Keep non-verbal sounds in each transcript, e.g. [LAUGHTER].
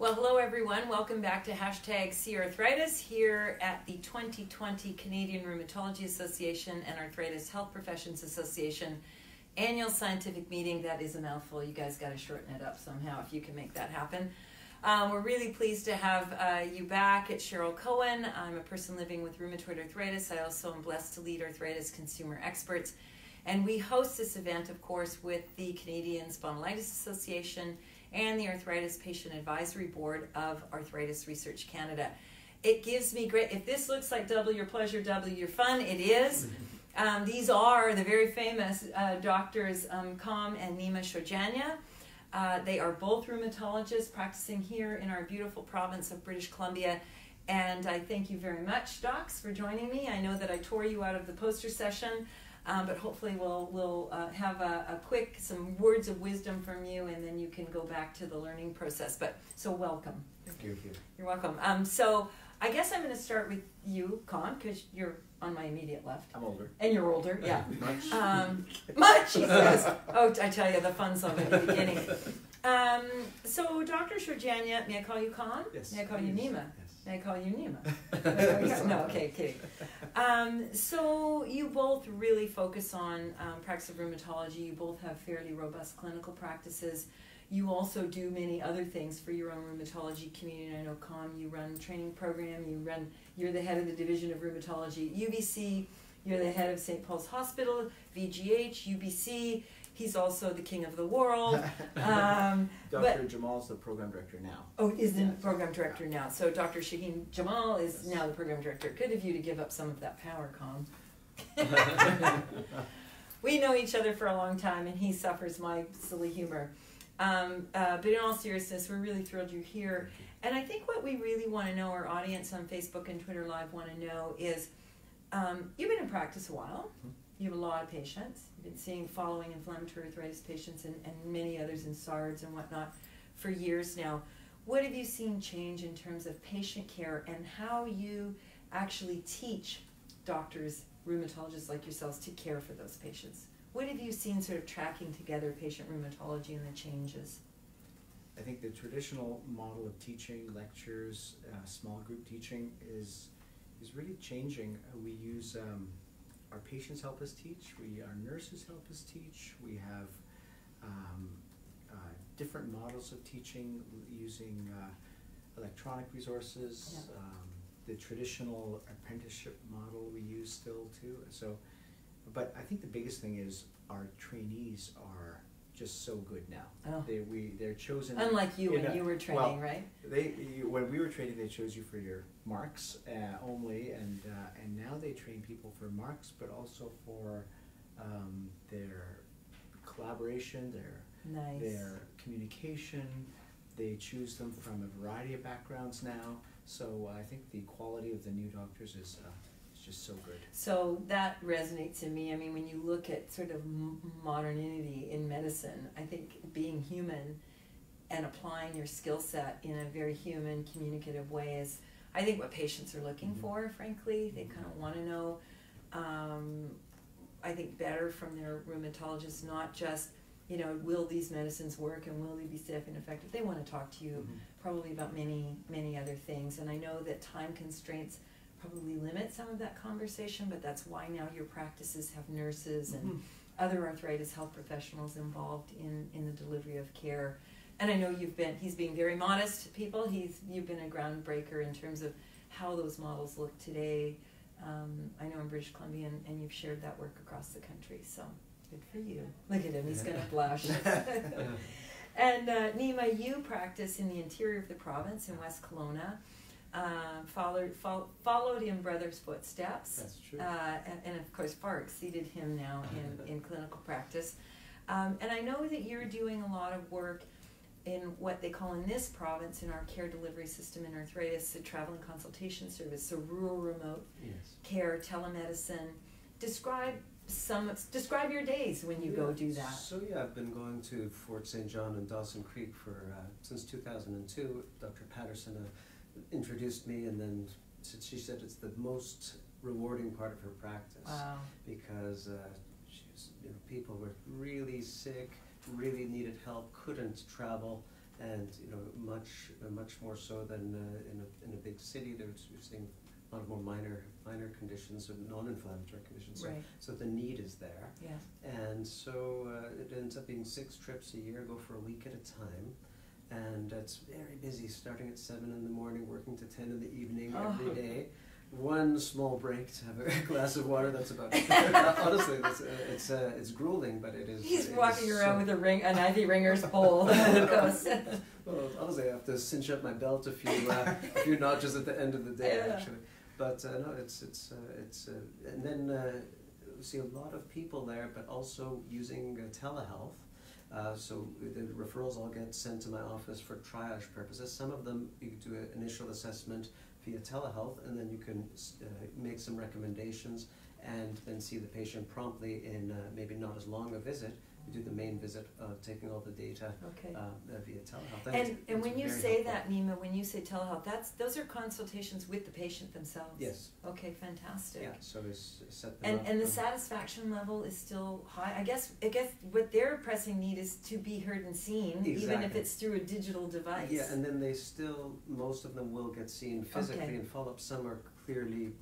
Well, hello everyone. Welcome back to hashtag CRArthritis here at the 2020 Canadian Rheumatology Association and Arthritis Health Professions Association annual scientific meeting. That is a mouthful. You guys got to shorten it up somehow if you can make that happen. Um, we're really pleased to have uh, you back. It's Cheryl Koehn. I'm a person living with rheumatoid arthritis. I also am blessed to lead arthritis consumer experts. And we host this event, of course, with the Canadian Spondylitis Association and the Arthritis Patient Advisory Board of Arthritis Research Canada. It gives me great, if this looks like double your pleasure, double your fun, it is. [LAUGHS] Um, these are the very famous uh, doctors um, Kam and Nima Shojania. Uh, they are both rheumatologists practicing here in our beautiful province of British Columbia. And I thank you very much, docs, for joining me. I know that I tore you out of the poster session. Um, but hopefully we'll, we'll uh, have a, a, quick, some words of wisdom from you, and then you can go back to the learning process. But so welcome. Thank you. You're welcome. Um, so I guess I'm going to start with you, Kam, because you're on my immediate left. I'm older. And you're older, yeah. [LAUGHS] much. Um, much, he says. [LAUGHS] Oh, I tell you, the fun's the beginning. Um, so, Dr. Shojania, may I call you Kam? Yes. May I call you please. Nima? Yes. May I call you Nima? [LAUGHS] no, okay, kidding. Um, so you both really focus on um, practice of rheumatology. You both have fairly robust clinical practices. You also do many other things for your own rheumatology community. I know Kam, you run training program. You run. You're the head of the division of rheumatology at UBC. You're the head of St. Paul's Hospital, VGH, UBC. He's also the king of the world. [LAUGHS] Um, Dr. but- is the program director now. Oh, is the Yeah. program director now. So Dr. Shaheen Jamal is now the program director. Good of you to give up some of that power, Kam. [LAUGHS] [LAUGHS] we know each other for a long time, and he suffers my silly humor. Um, uh, but in all seriousness, we're really thrilled you're here. And I think what we really want to know, our audience on Facebook and Twitter Live want to know is um, you've been in practice a while. Mhm. You have a lot of patients. You've been seeing following inflammatory arthritis patients and, and many others in SARDS and whatnot for years now. What have you seen change in terms of patient care and how you actually teach doctors, rheumatologists like yourselves, to care for those patients? What have you seen sort of tracking together patient rheumatology and the changes? I think the traditional model of teaching, lectures, uh, small group teaching is is really changing. We use um, our patients help us teach. We our nurses help us teach. We have um, uh, different models of teaching using uh, electronic resources. Yeah. Um, the traditional apprenticeship model we use still too. So, but I think the biggest thing is our trainees are just so good now. Oh. They we they're chosen. Unlike you when a- you were training, well, right? They you, when we were training, they chose you for your marks uh, only, and uh, and now they train people for marks, but also for um, their collaboration, their Nice. their communication. They choose them from a variety of backgrounds now. So I think the quality of the new doctors is is just so good. So that resonates in me. I mean, when you look at sort of modernity in medicine, I think being human and applying your skill set in a very human, communicative way is, I think, what patients are looking Mhm. for, frankly. They kind of want to know, um, I think, better from their rheumatologist, not just, you know, will these medicines work and will they be safe and effective? They want to talk to you probably about many, many other things. And I know that time constraints probably limit some of that conversation, but that's why now your practices have nurses and Mhm. other arthritis health professionals involved in, in the delivery of care. And I know you've been, he's being very modest, people. He's, you've been a groundbreaker in terms of how those models look today. Um, I know in British Columbia, and, and you've shared that work across the country, so good for you. Look at him, he's going [LAUGHS] to blush. [LAUGHS] And uh, Nima, you practice in the interior of the province in West Kelowna. Uh, followed fol- followed in brother's footsteps, That's true. uh, and, and of course far exceeded him now in, [LAUGHS] in clinical practice. Um, and I know that you're doing a lot of work in what they call in this province in our care delivery system in arthritis, the traveling consultation service, so rural remote Yes. care, telemedicine. Describe some describe your days when you go do that. So yeah, I've been going to Fort St. John and Dawson Creek for uh, since 2002. Dr. Patterson uh, introduced me, and then she said it's the most rewarding part of her practice Wow. because uh, she's, you know, people were really sick, really needed help, couldn't travel, and you know much much more so than uh, in a in a big city. There's we're seeing a lot more minor minor conditions or non-inflammatory conditions. So, Right. so the need is there, Yeah. and so uh, it ends up being six trips a year. Go for a week at a time. And it's very busy, starting at seven in the morning, working to ten in the evening every Oh. day. One small break to have a [LAUGHS] glass of water. That's about it. [LAUGHS] [LAUGHS] Honestly, it's uh, it's, uh, it's grueling, but it is. He's it walking is around so- with a ring, an IV Ringer's pole. Well, honestly, I have to cinch up my belt a few, uh, a few notches at the end of the day, Yeah. actually. But uh, no, it's it's uh, it's, uh, and then uh, we see a lot of people there, but also using uh, telehealth. Uh, so the referrals all get sent to my office for triage purposes. Some of them you do an initial assessment via telehealth, and then you can uh, make some recommendations, and then see the patient promptly in uh, maybe not as long a visit. You do the main visit of taking all the data okay. uh, via telehealth. And, it's- and when you say helpful. that, Nima, when you say telehealth, that's those are consultations with the patient themselves. Yes. Okay, fantastic. Yeah, so it's set them And up and the satisfaction level is still high. I guess I guess what their pressing need is to be heard and seen, even if it's through a digital device. Yeah, and then they still, most of them will get seen physically Okay. and follow up. Some are clearly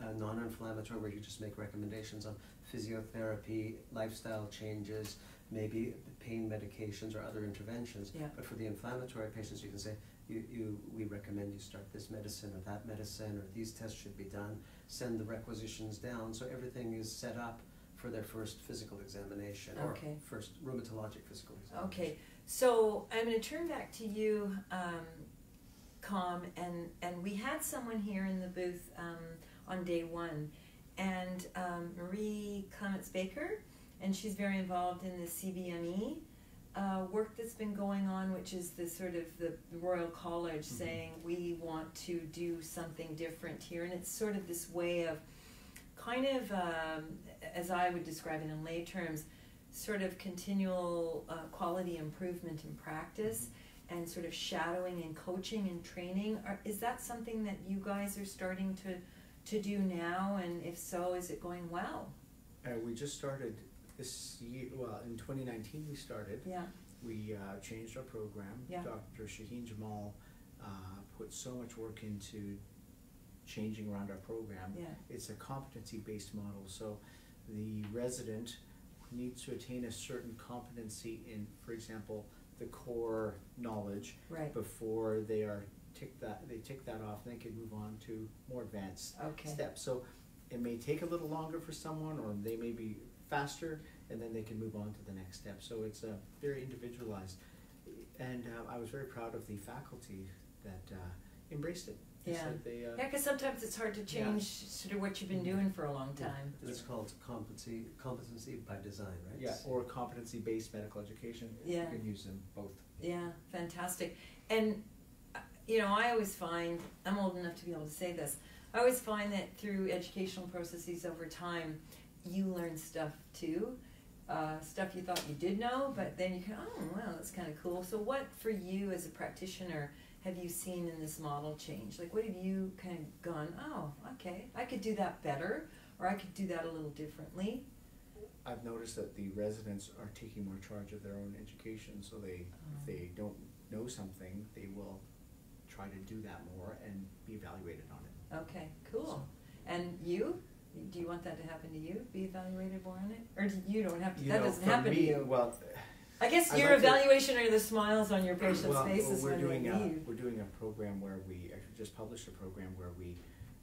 uh, non-inflammatory, where you just make recommendations on physiotherapy, lifestyle changes, maybe pain medications or other interventions. Yeah. But for the inflammatory patients, you can say, you, you, we recommend you start this medicine or that medicine, or these tests should be done. Send the requisitions down, so everything is set up for their first physical examination or Okay. first rheumatologic physical examination. Okay, so I'm going to turn back to you, um, Kam, and and we had someone here in the booth um, on day one, and um, Marie Clements Baker, and she's very involved in the CBME uh, work that's been going on, which is the sort of the Royal College Mhm. saying we want to do something different here, and it's sort of this way of kind of, um, as I would describe it in lay terms, sort of continual uh, quality improvement in practice and sort of shadowing and coaching and training. Are, is that something that you guys are starting to, to do now? And if so, is it going well? Uh, we just started this year, well, in 2019 we started. Yeah. We uh, changed our program. Yeah. Dr. Shaheen Jamal uh, put so much work into changing around our program. Yeah. It's a competency-based model, so the resident needs to attain a certain competency in, for example, the core knowledge Right. before they are tick that they tick that off, and they can move on to more advanced Okay. steps. So it may take a little longer for someone, or they may be faster, and then they can move on to the next step. So it's uh, very individualized, and uh, I was very proud of the faculty that uh, embraced it. Yeah. said they, uh, Yeah, because sometimes it's hard to Yeah. change sort of what you've been doing for a long time. and it's called competency, competency by design, right? yeah, or competency-based medical education. Yeah. You can use them both. Yeah, fantastic. And you know, I always find I'm old enough to be able to say this. I always find that through educational processes over time, you learn stuff too. Uh, stuff you thought you did know, but then you can, oh, wow, that's kind of cool. So, what for you as a practitioner have you seen in this model change? Like, what have you kind of gone, oh, okay, I could do that better, or I could do that a little differently? I've noticed that the residents are taking more charge of their own education, so they, if they don't know something, they will try to do that more and be evaluated on it. Okay, cool. And you? Do you want that to happen to you? Be evaluated more on it, or do you don't have to? You that know, doesn't happen me, to you. Well, I guess I'd your like to- evaluation are the smiles on your patients' well, faces we're when doing they a, leave. we're doing a program where we actually just published a program where we.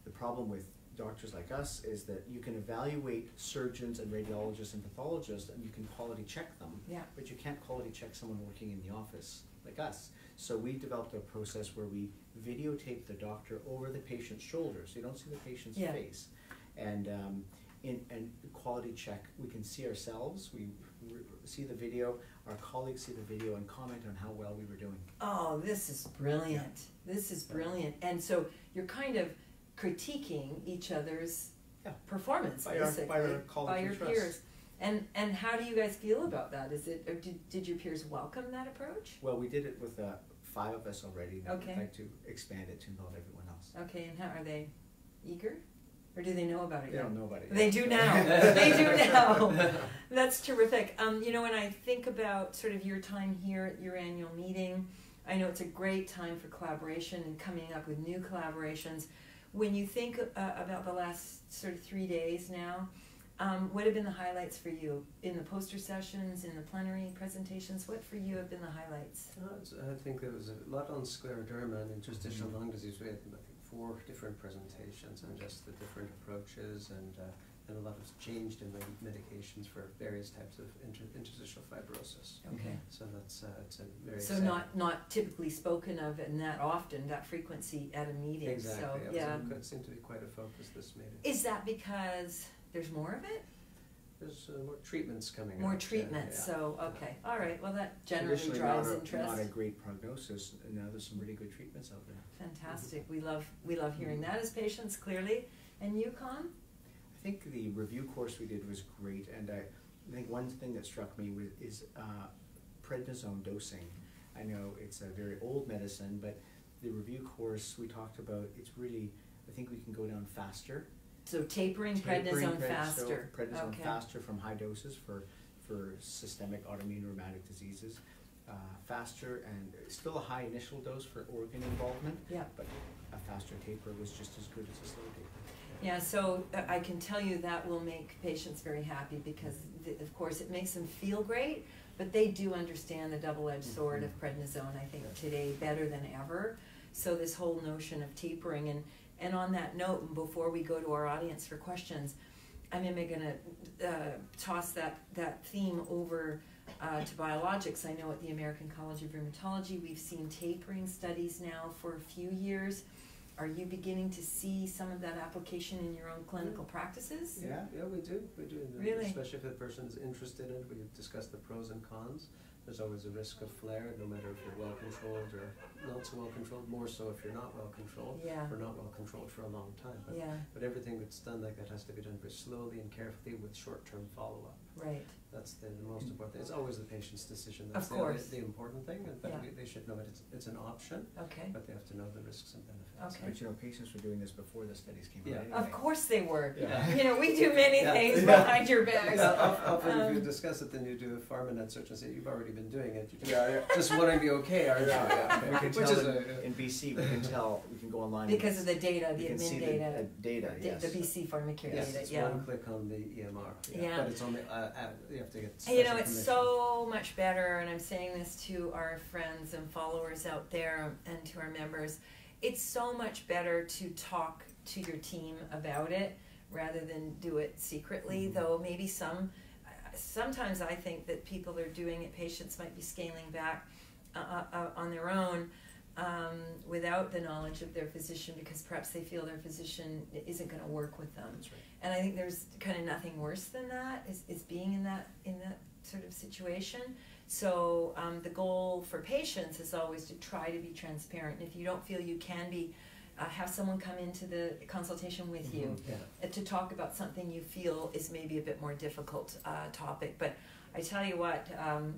The problem with doctors like us is that you can evaluate surgeons and radiologists and pathologists, and you can quality check them. Yeah. But you can't quality check someone working in the office like us. So we developed a process where we videotape the doctor over the patient's shoulder, so you don't see the patient's Yeah. face. And um, in and quality check, we can see ourselves. We see the video. Our colleagues see the video and comment on how well we were doing. Oh, this is brilliant. This is brilliant. And so you're kind of critiquing each other's Yeah. performance, By our- basically, by our colleagues by your trust. peers. And and how do you guys feel about that? Is it or did, did your peers welcome that approach? Well, we did it with uh, five of us already. and Okay. We'd like to expand it to involve everyone else. Okay, and how are they eager, or do they know about it They yet? don't know about it. They do now. [LAUGHS] they do now. [LAUGHS] That's terrific. Um, you know, when I think about sort of your time here at your annual meeting, I know it's a great time for collaboration and coming up with new collaborations. When you think uh, about the last sort of three days now, um, what have been the highlights for you in the poster sessions, in the plenary presentations? What for you have been the highlights? Uh, I think there was a lot on scleroderma and interstitial Mhm. lung disease. We had, I think, four different presentations on just the different approaches and, uh, and a lot has changed in the medications for various types of inter- interstitial fibrosis. Okay. So that's, uh, it's a very So exciting- not not typically spoken of and that often, that frequency at a meeting. Exactly. So It was yeah. It seemed to be quite a focus this meeting. Is that because there's more of it? There's uh, more treatments coming More out, yeah, treatments. yeah. So okay, all right. Well, that generally Traditionally drives not a, interest. Not a great prognosis, and now there's some really good treatments out there. Fantastic. We love we love hearing Mm-hmm. that as patients clearly. And Yukon? I think the review course we did was great, and I, I think one thing that struck me was, is uh, prednisone dosing. I know it's a very old medicine, but the review course we talked about, it's really, I think we can go down faster. So tapering, prednisone predniso- faster. Prednisone okay. faster from high doses for, for systemic autoimmune rheumatic diseases. Uh, faster and still a high initial dose for organ involvement, Yeah. but a faster taper was just as good as a slow taper. Yeah, so uh, I can tell you that will make patients very happy because, th- of course, it makes them feel great, but they do understand the double-edged sword of prednisone, I think, today better than ever. So this whole notion of tapering, and, and on that note, and before we go to our audience for questions, I'm even gonna uh, toss that, that theme over uh, to biologics. I know at the American College of Rheumatology, we've seen tapering studies now for a few years. Are you beginning to see some of that application in your own clinical practices? Yeah. Yeah, we do, we do, Really? especially if the person's interested in it, we discuss the pros and cons. There's always a risk of flare, no matter if you're well controlled or not so well controlled, more so if you're not well controlled, Yeah, or not well controlled for a long time. But, yeah, but everything that's done like that has to be done very slowly and carefully with short-term follow-up. right. That's the, the most important thing. It's always the patient's decision. Of That's the- course. The, the important thing, and but Yeah. we- they should know it, it's, it's an option, Okay. but they have to know the risks and benefits. Okay. But you know, patients were doing this before the studies came Yeah. out anyway. Of course they were. Yeah. You know, we do many Yeah. things Yeah. behind your backs. Yeah, of- often if you Um, discuss it, then you do a pharmanet search and say, you've already been doing it. You just, Yeah, yeah. just want to be okay, aren't you? Yeah, yeah. We can Which tell is in, a, in BC, we can tell, we can go online. Because of the data, we the can see admin the, data, the data, the, yes. the BC Pharmacare yes, data, it's yeah. one click on the EMR. Yeah. But it's only, uh, uh, you have to get you know, it's permission. so much better, and I'm saying this to our friends and followers out there and to our members. It's so much better to talk to your team about it rather than do it secretly, Mhm. though maybe some. Sometimes I think that people are doing it, patients might be scaling back uh, uh, uh, on their own um, without the knowledge of their physician because perhaps they feel their physician isn't going to work with them That's right. and I think there's kind of nothing worse than that is, is being in that in that sort of situation. So um, the goal for patients is always to try to be transparent. And if you don't feel you can be, uh, have someone come into the consultation with you Mhm. Yeah. uh, to talk about something you feel is maybe a bit more difficult uh, topic. But I tell you what, um,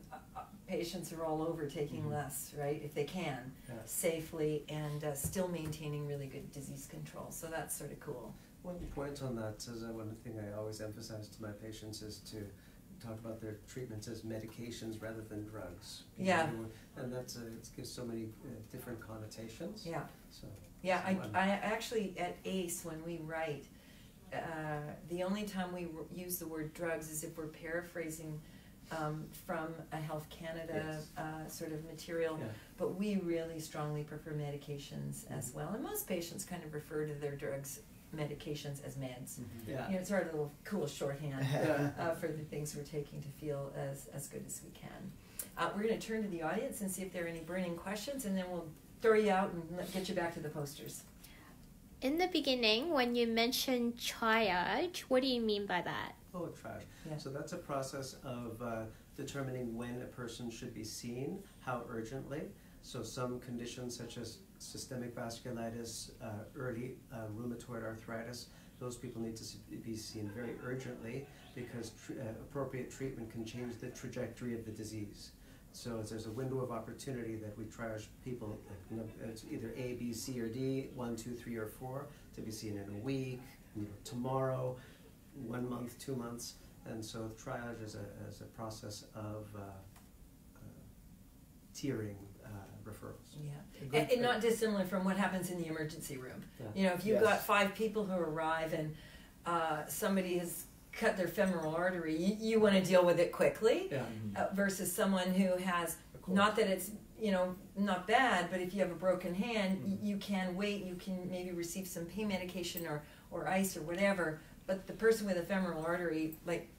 patients are all over taking Mhm. less, right? If they can, Yeah. safely and uh, still maintaining really good disease control. So that's sort of cool. One point on that is uh, one thing I always emphasize to my patients is to talk about their treatments as medications rather than drugs. Because Yeah. everyone- And that's, uh, it gives so many uh, different connotations. Yeah. So. Yeah, so I'm- I, I actually at ACE when we write, uh, the only time we w- use the word drugs is if we're paraphrasing um, from a Health Canada Yes. uh, sort of material. Yeah. But we really strongly prefer medications as well, and most patients kind of refer to their drugs, medications as meds. Mhm. Yeah. You know, it's our little cool shorthand [LAUGHS] uh, for the things we're taking to feel as, as good as we can. Uh, we're going to turn to the audience and see if there are any burning questions, and then we'll throw you out and let- get you back to the posters. In the beginning, when you mentioned triage, what do you mean by that? Trash. Yeah. So that's a process of uh, determining when a person should be seen, how urgently. So some conditions such as systemic vasculitis, uh, early uh, rheumatoid arthritis, those people need to be seen very urgently because tr- uh, appropriate treatment can change the trajectory of the disease. So there's a window of opportunity that we triage people, like, you know, it's either A, B, C, or D, one, two, three, or four, to be seen in a week, you know, tomorrow, one month, two months, and so triage is a, is a process of uh, uh, tiering uh, referrals. Yeah. And, and not dissimilar from what happens in the emergency room. Yeah. You know, if you've Yes. got five people who arrive and uh, somebody has cut their femoral artery, you, you want to deal with it quickly Yeah. Mhm. uh, versus someone who has not that it's you know not bad, but if you have a broken hand, y- Mhm. you can wait. You can maybe receive some pain medication or or ice or whatever. But the person with a femoral artery like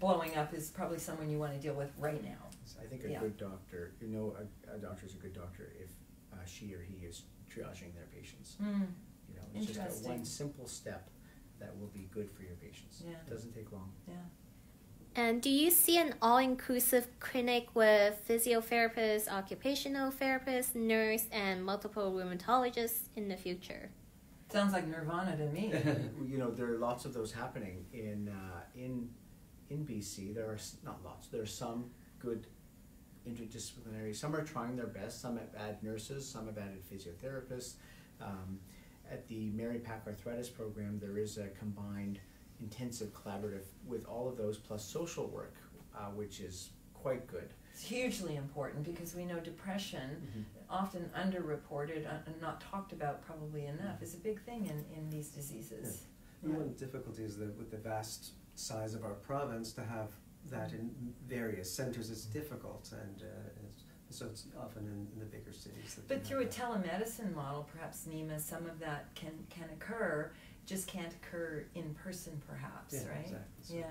blowing up is probably someone you want to deal with right now. I think a Yeah. good doctor, you know, a, a doctor is a good doctor if uh, she or he is triaging their patients. Mm. You know, it's just a one simple step that will be good for your patients. Yeah. It doesn't take long. Yeah. And do you see an all inclusive clinic with physiotherapists, occupational therapists, nurse, and multiple rheumatologists in the future? Sounds like nirvana to me. [LAUGHS] you know, there are lots of those happening in uh, in in BC. There are not lots. There are some good interdisciplinary. Some are trying their best. Some have added nurses. Some have added physiotherapists. Um, at the Mary Pack Arthritis Program, there is a combined intensive collaborative with all of those plus social work, uh, which is quite good. It's hugely important because we know depression, often underreported uh, and not talked about probably enough, is a big thing in, in these diseases. And one difficulty is that with the vast size of our province, to have that in various centres is difficult, and uh, it's, so it's often in, in the bigger cities. That But through a that. telemedicine model, perhaps Nima, some of that can, can occur, just can't occur in person perhaps, Yeah, right? exactly. So- Yeah,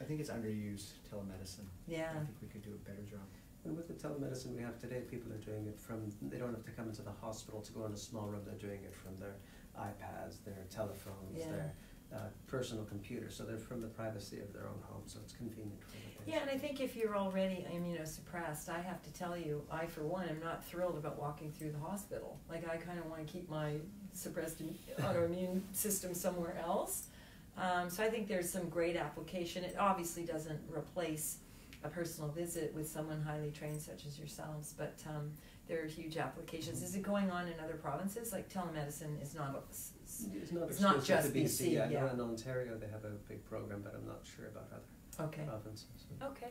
I think it's underused telemedicine. yeah, I think we could do a better job. And with the telemedicine we have today, people are doing it from, they don't have to come into the hospital to go in a small room, they're doing it from their iPads, their telephones, Yeah. their uh, personal computers, so they're from the privacy of their own home, so it's convenient for the patient. Yeah, and I think if you're already immunosuppressed, I have to tell you, I for one am not thrilled about walking through the hospital. Like I kind of want to keep my suppressed autoimmune system somewhere else. Um, so I think there's some great application. It obviously doesn't replace a personal visit with someone highly trained such as yourselves, but um, there are huge applications. Is it going on in other provinces? Like telemedicine is not. s- s- It's not It's not just BC, BC, I know yeah. in Ontario they have a big program, but I'm not sure about other Okay. provinces. Okay.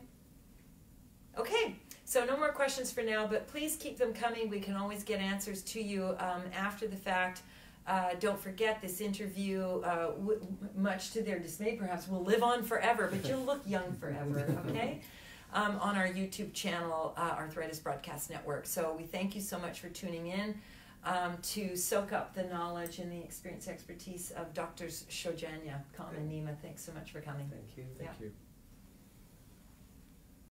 Okay, so no more questions for now, but please keep them coming. We can always get answers to you um, after the fact. Uh, don't forget this interview, uh, w- much to their dismay, perhaps will live on forever, but you'll look young forever, [LAUGHS] okay? Um, on our YouTube channel, uh, Arthritis Broadcast Network. So we thank you so much for tuning in um, to soak up the knowledge and the experience expertise of Doctors Shojania, Kam, and Nima. Thanks so much for coming. Thank you. Thank Yeah. you.